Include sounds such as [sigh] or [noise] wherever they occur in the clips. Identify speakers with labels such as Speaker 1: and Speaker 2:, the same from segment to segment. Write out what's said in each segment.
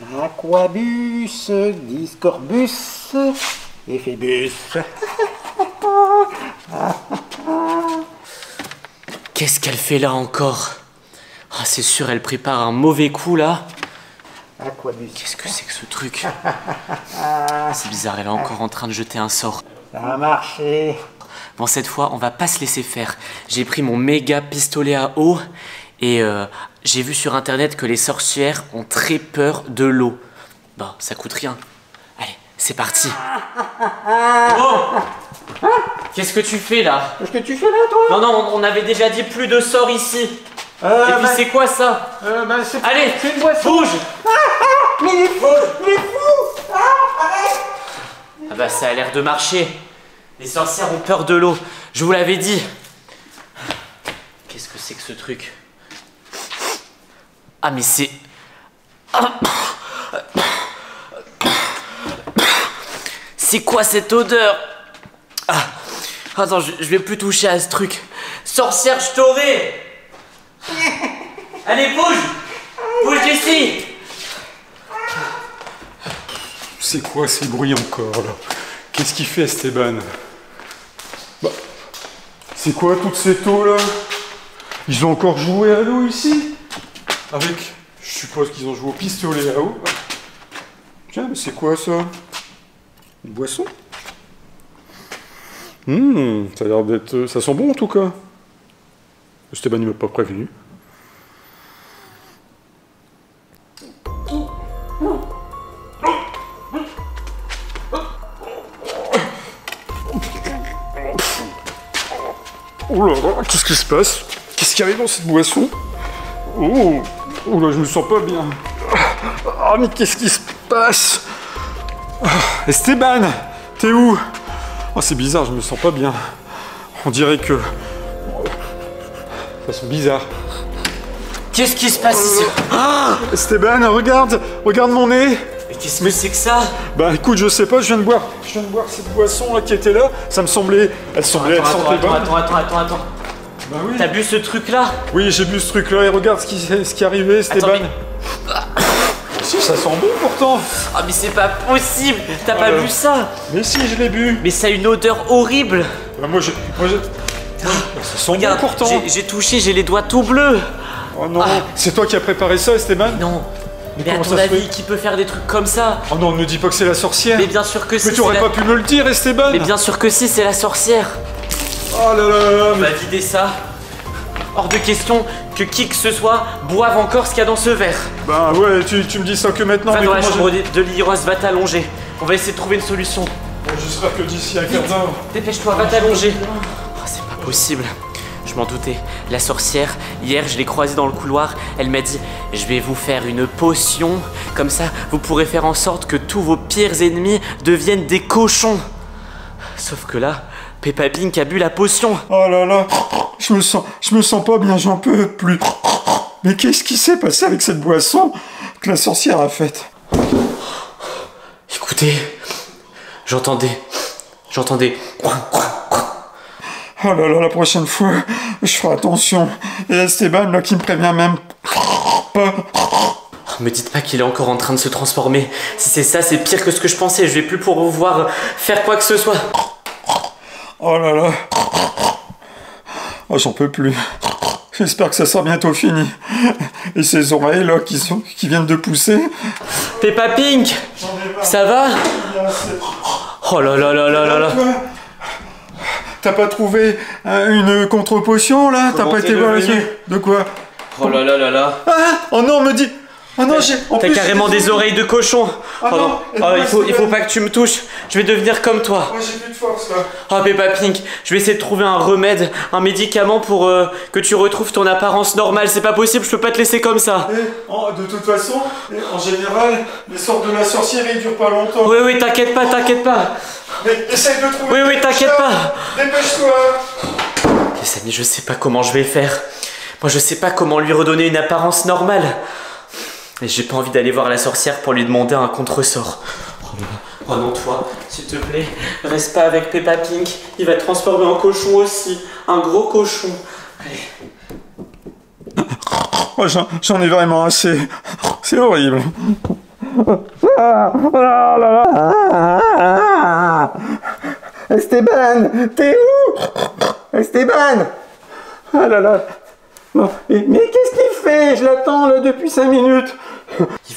Speaker 1: Aquabus, Discorbus, Ephébus.
Speaker 2: Qu'est-ce qu'elle fait là encore? Ah, c'est sûr, elle prépare un mauvais coup là.
Speaker 1: Aquabus.
Speaker 2: Qu'est-ce que c'est que ce truc? C'est bizarre, elle est encore en train de jeter un sort.
Speaker 1: Ça a marché.
Speaker 2: Bon, cette fois, on va pas se laisser faire. J'ai pris mon méga pistolet à eau et euh, j'ai vu sur internet que les sorcières ont très peur de l'eau. Bon, ça coûte rien. Allez, c'est parti. Oh Qu'est-ce que tu fais là?
Speaker 1: Qu'est-ce que tu fais là, toi?
Speaker 2: Non, non, on avait déjà dit plus de sorts ici.
Speaker 1: Euh,
Speaker 2: et puis
Speaker 1: bah-
Speaker 2: c'est quoi ça?
Speaker 1: Euh, bah, c'est
Speaker 2: Allez,
Speaker 1: c'est une boisson.
Speaker 2: bouge [laughs]
Speaker 1: Mais il est fou Il est fou
Speaker 2: Ah bah ça a l'air de marcher. Les sorcières ont peur de l'eau. Je vous l'avais dit. Qu'est-ce que c'est que ce truc? Ah mais c'est... C'est quoi cette odeur ah. Attends, je, vais plus toucher à ce truc. Sorcière, je Allez, bouge. Bouge d'ici.
Speaker 3: C'est quoi ces bruits encore là? Qu'est-ce qu'il fait Esteban? Bah, C'est quoi toutes ces taux là? Ils ont encore joué à l'eau ici? Avec, je suppose qu'ils ont joué au pistolet à eau. Tiens, mais c'est quoi ça? Une boisson? Hum, ça a l'air d'être... Ça sent bon en tout cas. Esteban il m'a pas prévenu. Oh là là, qu'est-ce qui se passe? Qu'est-ce qui arrive dans cette boisson? Oh, oh là, je me sens pas bien. Ah, mais qu'est-ce qui se passe? Ah, Esteban, t'es où? Oh, c'est bizarre, je me sens pas bien. On dirait que... Ça sent bizarre.
Speaker 2: Qu'est-ce qui se passe ici?
Speaker 3: Esteban, regarde, regarde mon nez.
Speaker 2: Mais qu'est-ce que c'est que ça?
Speaker 3: Bah écoute, je sais pas, je viens de boire, je viens de boire cette boisson là qui était là. Ça me semblait, elle semblait,
Speaker 2: Attends,
Speaker 3: elle
Speaker 2: attends,
Speaker 3: sentait
Speaker 2: attends,
Speaker 3: bonne.
Speaker 2: attends, attends, attends, attends.
Speaker 3: Bah oui.
Speaker 2: T'as bu ce truc là
Speaker 3: Oui, j'ai bu ce truc là et regarde ce qui, ce qui est arrivé, Esteban.
Speaker 2: mais-
Speaker 3: Si, ça sent bon pourtant.
Speaker 2: Ah mais c'est pas possible T'as pas
Speaker 3: Euh.
Speaker 2: bu ça
Speaker 3: Mais si, je l'ai bu.
Speaker 2: Mais ça a une odeur horrible
Speaker 3: Bah, moi, j'ai, moi. Bah, ça sent
Speaker 2: Regarde,
Speaker 3: bon pourtant.
Speaker 2: j'ai- touché, j'ai les doigts tout bleus
Speaker 3: Oh non,
Speaker 2: Ah.
Speaker 3: c'est toi qui as préparé ça, Esteban
Speaker 2: Non Mais à
Speaker 3: comment
Speaker 2: ton avis, qui peut faire des trucs comme ça
Speaker 3: Oh non, ne dis pas que c'est la sorcière.
Speaker 2: Mais bien sûr que si
Speaker 3: Mais tu aurais
Speaker 2: la-
Speaker 3: pas pu me le dire, Esteban.
Speaker 2: Mais bien sûr que si, c'est la sorcière
Speaker 3: Oh là là.
Speaker 2: On va vider ça Hors de question que qui que ce soit boive encore ce qu'il y a dans ce verre
Speaker 3: Bah ouais, tu, tu me dis ça que maintenant.
Speaker 2: Va
Speaker 3: mais
Speaker 2: dans la chambre de de Liros, va t'allonger On va essayer de trouver une solution
Speaker 3: Bon, J'espère que d'ici un quart d'heure.
Speaker 2: Dépêche-toi, va t'allonger. Oh, c'est pas possible. Je m'en doutais. La sorcière, hier, je l'ai croisée dans le couloir. Elle m'a dit Je vais vous faire une potion. Comme ça, vous pourrez faire en sorte que tous vos pires ennemis deviennent des cochons. Sauf que là, Peppa Pink a bu la potion.
Speaker 3: Oh là là, je me sens, je me sens pas bien, j'en peux plus. Mais qu'est-ce qui s'est passé avec cette boisson que la sorcière a faite?
Speaker 2: Écoutez, j'entendais. J'entendais.
Speaker 3: Oh là là, la prochaine fois, je ferai attention. Et Esteban, là, qui me prévient même pas.
Speaker 2: Me dites pas qu'il est encore en train de se transformer. Si c'est ça, c'est pire que ce que je pensais. Je vais plus pouvoir faire quoi que ce soit.
Speaker 3: Oh là là. Oh, j'en peux plus. J'espère que ça sera bientôt fini. Et ces oreilles, là, qui, sont, qui viennent de pousser.
Speaker 2: Peppa Pink? Ça va? Oh là là là là là là
Speaker 3: T'as pas trouvé euh, une contre-potion, là? T'as pas été voir De quoi?
Speaker 2: Oh là là là là
Speaker 3: Ah Oh non, me dis Oh non, j'ai...
Speaker 2: T'as carrément des oreilles de cochon
Speaker 3: Ah
Speaker 2: Oh
Speaker 3: non,
Speaker 2: Oh, il, faut, il faut pas que tu me touches Je vais devenir comme toi
Speaker 3: Moi, j'ai plus de force, là.
Speaker 2: Oh Peppa Pink, je vais essayer de trouver un remède, un médicament pour euh, que tu retrouves ton apparence normale. C'est pas possible, je peux pas te laisser comme ça.
Speaker 3: Et, en- de toute façon, et en général, les sorts de la sorcière, ils durent pas longtemps.
Speaker 2: Oui, oui, t'inquiète pas, t'inquiète pas.
Speaker 3: Mais essaye de trouver...
Speaker 2: Oui, oui, t'inquiète pas.
Speaker 3: Dépêche-toi
Speaker 2: Les amis, je sais pas comment je vais faire. Moi, je sais pas comment lui redonner une apparence normale. Et j'ai pas envie d'aller voir la sorcière pour lui demander un contresort. Oh non, oh non, toi, s'il te plaît, reste pas avec Peppa Pink. Il va te transformer en cochon aussi. Un gros cochon. Allez.
Speaker 3: Moi, j'en- ai vraiment assez. C'est horrible. Ah, oh là là. Ah, ah, ah. Esteban, t'es où? Esteban Ah là là. Bon, mais mais qu'est-ce qu'il fait? Je l'attends là depuis 5 minutes.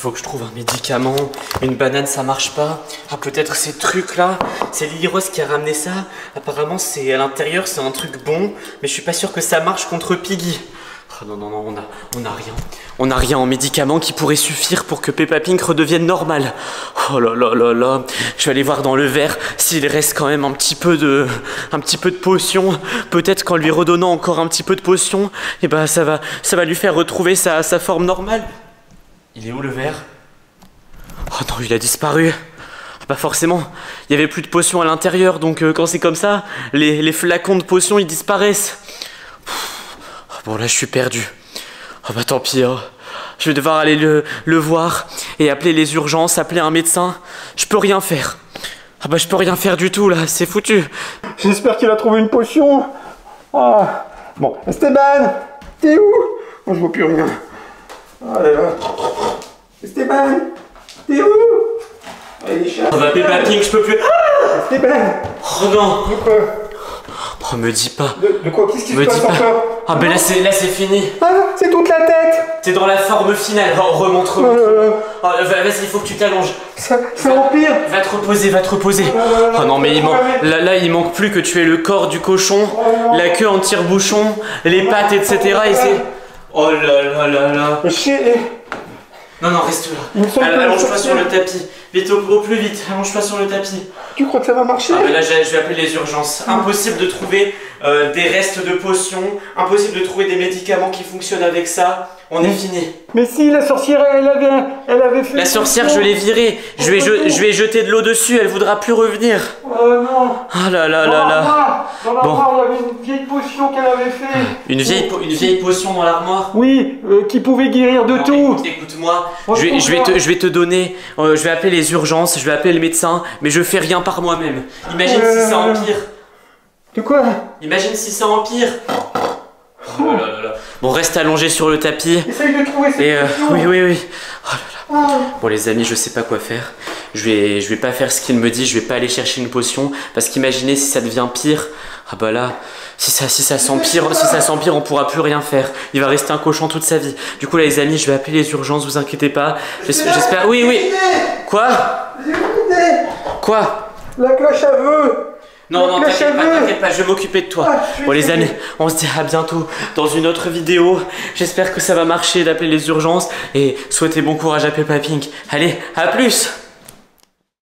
Speaker 2: Faut que je trouve un médicament. Une banane, ça marche pas. Ah, peut-être ces trucs-là. C'est Lily Rose qui a ramené ça. Apparemment, c'est à l'intérieur, c'est un truc bon. Mais je suis pas sûr que ça marche contre Piggy. Oh non, non, non, on a, on a rien. On a rien en médicaments qui pourrait suffire pour que Peppa Pink redevienne normale. Oh là là là là. Je vais aller voir dans le verre s'il reste quand même un petit peu de, un potion. Peut-être qu'en lui redonnant encore un petit peu de potion, eh ben, ça va, ça va lui faire retrouver sa forme normale. Il est où le verre? Oh non, il a disparu. Pas forcément. Il y avait plus de potions à l'intérieur, donc euh, quand c'est comme ça, les, flacons de potions ils disparaissent. Pff, Bon là, je suis perdu. Oh bah tant pis. hein. Je vais devoir aller le, voir et appeler les urgences, appeler un médecin. Je peux rien faire. Ah bah je peux rien faire du tout là, c'est foutu.
Speaker 3: J'espère qu'il a trouvé une potion. Ah. Bon, Esteban, t'es où? Moi, je vois plus rien. Ah là là. Esteban, t'es où?
Speaker 2: Oh bah Peppa Pink, je peux plus.
Speaker 3: Esteban,
Speaker 2: Oh non
Speaker 3: de quoi
Speaker 2: Oh me dis pas.
Speaker 3: de, de quoi? Qu'est-ce qui se passe encore?
Speaker 2: Ah bah là c'est là c'est fini.
Speaker 3: Ah, c'est toute la tête
Speaker 2: T'es dans la forme finale. Oh, remonte,
Speaker 3: Oh.
Speaker 2: Oh, va- vas-y, il faut que tu t'allonges.
Speaker 3: Ça, ça empire
Speaker 2: Va te reposer, va te reposer.
Speaker 3: là,
Speaker 2: Oh non, mais il manque. Là, là, il manque plus que tu aies le corps du cochon, la queue en tire-bouchon, les pattes, etc. Et c'est. Oh là là là là.
Speaker 3: Mais chier
Speaker 2: Non, non, reste là. Allonge-toi sur le tapis. Vite, au, au plus vite. Allonge-toi sur le tapis.
Speaker 3: Tu crois que ça va marcher
Speaker 2: Ah, mais là, je je vais appeler les urgences. Impossible de trouver euh, des restes de potions. Impossible de trouver des médicaments qui fonctionnent avec ça. On est fini.
Speaker 3: Mais si, la sorcière, elle avait, elle avait fait...
Speaker 2: La sorcière, je l'ai virée. Je vais, je, je vais jeter de l'eau dessus. Elle voudra plus revenir.
Speaker 3: Oh non
Speaker 2: Ah là là
Speaker 3: Dans
Speaker 2: là là.
Speaker 3: Dans
Speaker 2: Bon.
Speaker 3: l'armoire, il y avait une vieille potion qu'elle avait fait.
Speaker 2: Une vieille, po- une vieille potion dans l'armoire?
Speaker 3: Oui, euh, qui pouvait guérir de
Speaker 2: Non,
Speaker 3: tout.
Speaker 2: écoute, écoute-moi,
Speaker 3: Moi,
Speaker 2: je vais,
Speaker 3: je
Speaker 2: te, je vais te donner, euh, je vais appeler les urgences, je vais appeler le médecin, mais je fais rien par moi-même. Imagine si ça empire.
Speaker 3: De quoi?
Speaker 2: Imagine si ça empire. Oh là là là. Bon, reste allongé sur le tapis.
Speaker 3: Essaye de trouver cette
Speaker 2: Et euh, oui, oui, oui. Oh. Bon, les amis, je sais pas quoi faire. Je vais, je vais pas faire ce qu'il me dit. Je vais pas aller chercher une potion parce qu'imaginez si ça devient pire. Ah bah là, si ça, si ça s'empire, si ça s'empire, on pourra plus rien faire. Il va rester un cochon toute sa vie. Du coup, là, les amis, je vais appeler les urgences. Vous inquiétez pas. J'espère. j'espère- Oui, oui. Quoi?
Speaker 3: J'ai une idée
Speaker 2: Quoi?
Speaker 3: La cloche à vœux
Speaker 2: Non, non, t'inquiète pas, t'inquiète pas, je vais m'occuper de toi.
Speaker 3: Ah,
Speaker 2: Bon, les amis, on se dit à bientôt dans une autre vidéo. J'espère que ça va marcher d'appeler les urgences et souhaitez bon courage à Peppa Pink. Allez, à plus